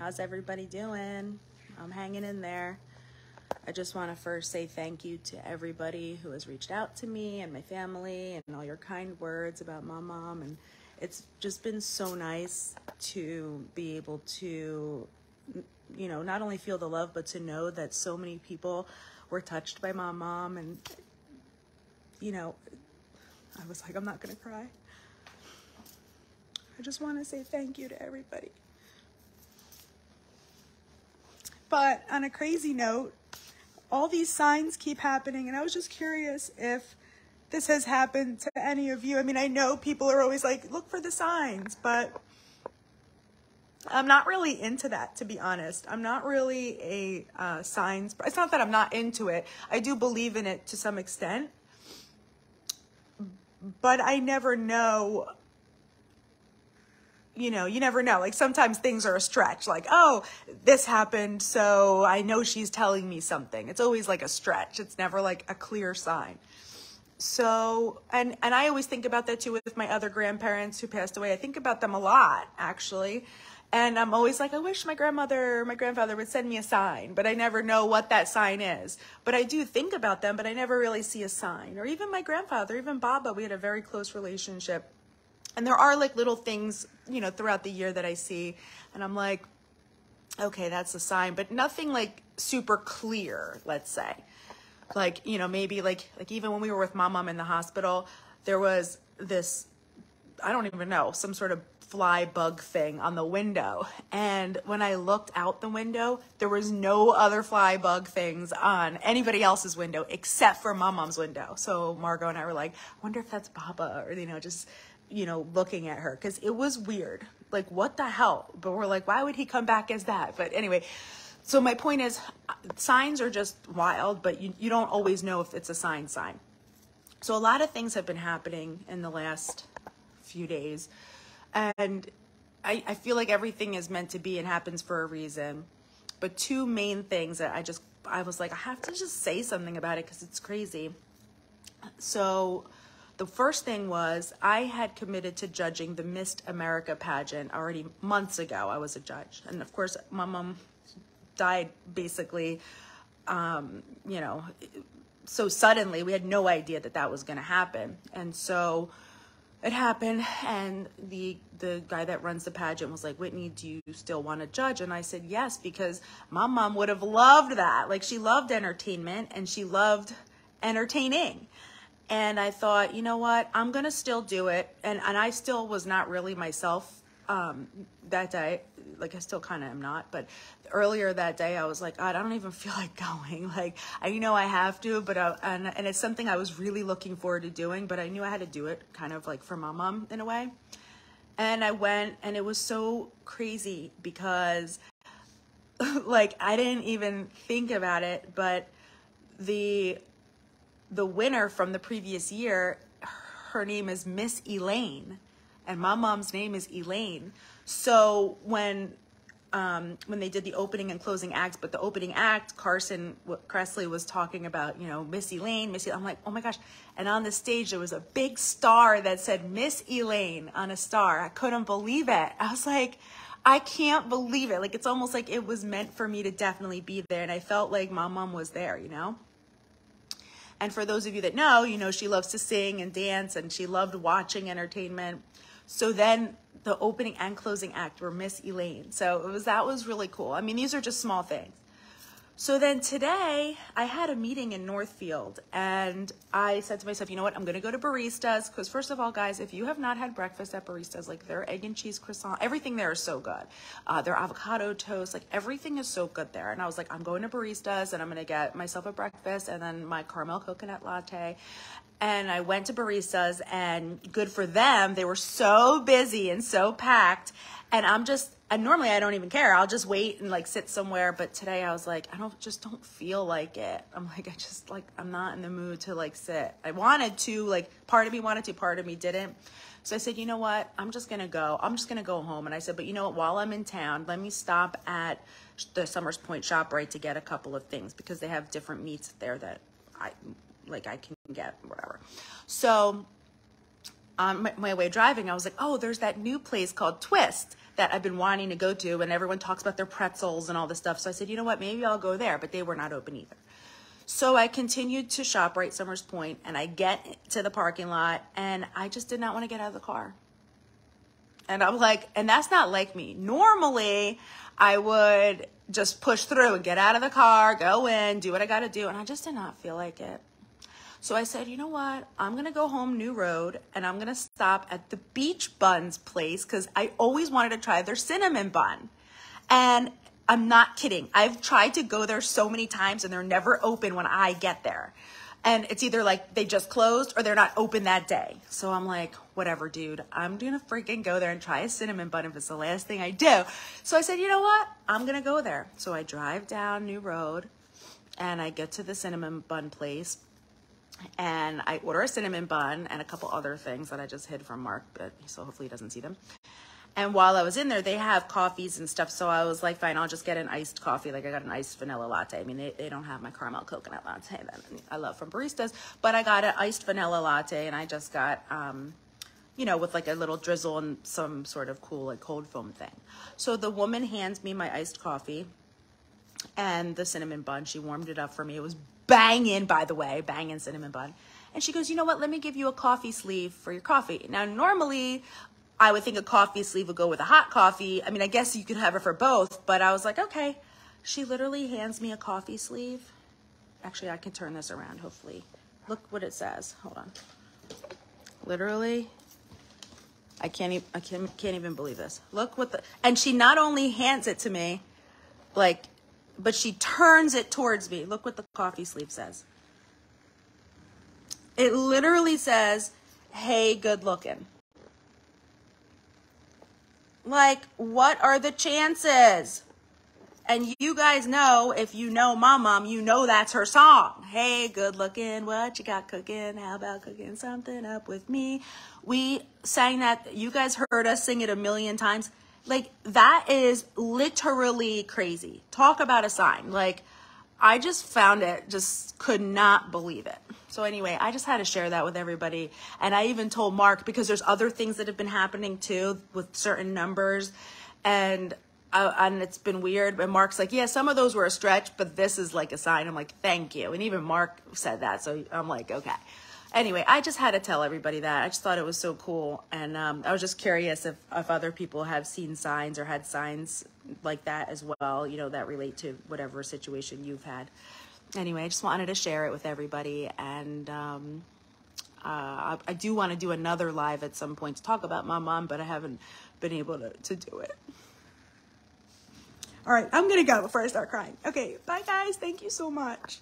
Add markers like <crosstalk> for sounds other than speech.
How's everybody doing? I'm hanging in there. I just want to first say thank you to everybody who has reached out to me and my family and all your kind words about my mom. And it's just been so nice to be able to, you know, not only feel the love, but to know that so many people were touched by my mom. And, you know, I was like, I'm not going to cry. I just want to say thank you to everybody. But on a crazy note, all these signs keep happening, and I was just curious if this has happened to any of you. I mean, I know people are always like, look for the signs, but I'm not really into that, to be honest. I'm not really a uh, signs. It's not that I'm not into it. I do believe in it to some extent, but I never know you know, you never know. Like sometimes things are a stretch. Like, oh, this happened, so I know she's telling me something. It's always like a stretch. It's never like a clear sign. So, and and I always think about that too with my other grandparents who passed away. I think about them a lot, actually. And I'm always like, I wish my grandmother, my grandfather would send me a sign, but I never know what that sign is. But I do think about them, but I never really see a sign. Or even my grandfather, even Baba, we had a very close relationship and there are like little things, you know, throughout the year that I see, and I'm like, okay, that's a sign, but nothing like super clear, let's say. Like, you know, maybe like like even when we were with my mom in the hospital, there was this I don't even know, some sort of fly bug thing on the window. And when I looked out the window, there was no other fly bug things on anybody else's window except for my mom's window. So Margot and I were like, I wonder if that's Baba or, you know, just you know, looking at her because it was weird. Like, what the hell? But we're like, why would he come back as that? But anyway, so my point is, signs are just wild, but you, you don't always know if it's a sign sign. So a lot of things have been happening in the last few days. And I, I feel like everything is meant to be and happens for a reason. But two main things that I just, I was like, I have to just say something about it because it's crazy. So, the first thing was I had committed to judging the Miss'd America pageant already months ago. I was a judge. And of course, my mom died basically, um, you know, so suddenly we had no idea that that was going to happen. And so it happened and the the guy that runs the pageant was like whitney do you still want to judge and i said yes because my mom would have loved that like she loved entertainment and she loved entertaining and I thought, you know what, I'm gonna still do it. And and I still was not really myself um, that day. Like I still kind of am not, but earlier that day I was like, God, I don't even <laughs> feel like going. Like I know I have to, but I, uh, and and it's something I was really looking forward to doing, but I knew I had to do it, kind of like for my mom in a way. And I went, and it was so crazy because, <laughs> like, I didn't even think about it, but the the winner from the previous year, her name is Miss Elaine, and my mom's name is Elaine. So when um, when they did the opening and closing acts, but the opening act, Carson Kressley was talking about, you know, Miss Elaine, Miss. I'm like, oh my gosh! And on the stage there was a big star that said Miss Elaine on a star. I couldn't believe it. I was like, I can't believe it. Like it's almost like it was meant for me to definitely be there, and I felt like my mom was there, you know. And for those of you that know, you know, she loves to sing and dance and she loved watching entertainment. So then the opening and closing act were Miss Elaine. So it was that was really cool. I mean, these are just small things. So then today I had a meeting in Northfield and I said to myself, you know what, I'm gonna go to baristas because first of all, guys, if you have not had breakfast at baristas, like their egg and cheese croissant, everything there is so good. Uh, their avocado toast, like everything is so good there. And I was like, I'm going to baristas and I'm gonna get myself a breakfast and then my caramel coconut latte. And I went to baristas and good for them. They were so busy and so packed. And I'm just, and normally I don't even care. I'll just wait and like sit somewhere. But today I was like, I don't just don't feel like it. I'm like, I just like, I'm not in the mood to like sit. I wanted to, like, part of me wanted to, part of me didn't. So I said, you know what? I'm just going to go. I'm just going to go home. And I said, but you know what? While I'm in town, let me stop at the Somers Point ShopRite to get a couple of things because they have different meats there that I like, I can get whatever. So on my, my way driving, I was like, oh, there's that new place called Twist that I've been wanting to go to, and everyone talks about their pretzels and all this stuff. So I said, you know what, maybe I'll go there, but they were not open either. So I continued to shop right Somers Point, and I get to the parking lot, and I just did not want to get out of the car. And I'm like, and that's not like me. Normally, I would just push through and get out of the car, go in, do what I got to do, and I just did not feel like it. So I said, you know what? I'm going to go home New Road and I'm going to stop at the Beach Buns place because I always wanted to try their cinnamon bun. And I'm not kidding. I've tried to go there so many times and they're never open when I get there. And it's either like they just closed or they're not open that day. So I'm like, whatever, dude. I'm gonna freaking go there and try a cinnamon bun if it's the last thing I do. So I said, you know what? I'm gonna go there. So I drive down New Road and I get to the cinnamon bun place and I order a cinnamon bun and a couple other things that I just hid from Mark, but so hopefully he doesn't see them. And while I was in there, they have coffees and stuff. So I was like, fine, I'll just get an iced coffee. Like I got an iced vanilla latte. I mean, they, they don't have my caramel coconut latte that I love from baristas, but I got an iced vanilla latte and I just got, um, you know, with like a little drizzle and some sort of cool like cold foam thing. So the woman hands me my iced coffee and the cinnamon bun. She warmed it up for me. It was banging, by the way, banging cinnamon bun. And she goes, you know what? Let me give you a coffee sleeve for your coffee. Now, normally I would think a coffee sleeve would go with a hot coffee. I mean, I guess you could have it for both, but I was like, okay. She literally hands me a coffee sleeve. Actually, I can turn this around, hopefully. Look what it says. Hold on. Literally, I can't even, I can't, can't even believe this. Look what the, and she not only hands it to me, like, but she turns it towards me. Look what the coffee sleeve says. It literally says, hey, good looking. Like, what are the chances? And you guys know, if you know my mom, you know that's her song. Hey, good looking, what you got cooking? How about cooking something up with me? We sang that, you guys heard us sing it a million times. Like, that is literally crazy. Talk about a sign. Like, I just found it, just could not believe it. So anyway, I just had to share that with everybody. And I even told Mark because there's other things that have been happening too with certain numbers. And uh, and it's been weird. And Mark's like, yeah, some of those were a stretch, but this is like a sign. I'm like, thank you. And even Mark said that. So I'm like, okay. Anyway, I just had to tell everybody that. I just thought it was so cool. And um, I was just curious if, if other people have seen signs or had signs like that as well, you know, that relate to whatever situation you've had anyway, I just wanted to share it with everybody. And um, uh, I, I, do want to do another live at some point to talk about my mom, but I haven't been able to, to do it. All right, I'm going to go before I start crying. Okay, bye guys. Thank you so much.